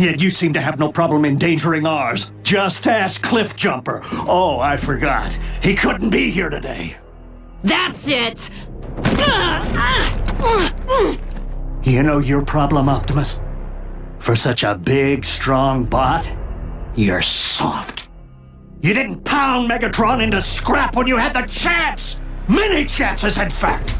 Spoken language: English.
Yet you seem to have no problem endangering ours. Just ask Cliffjumper. Oh, I forgot. He couldn't be here today. That's it! You know your problem, Optimus? For such a big, strong bot, you're soft. You didn't pound Megatron into scrap when you had the chance! Many chances, in fact!